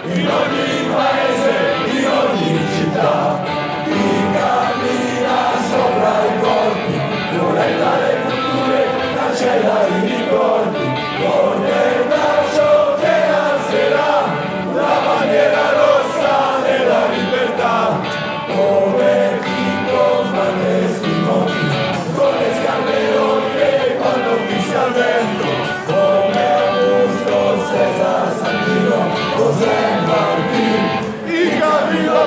Unoni Paes. Rosen Martin, ich hab wieder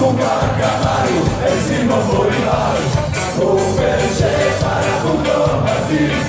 Ugaragarai, ezimo horilai, uberge para fundão a.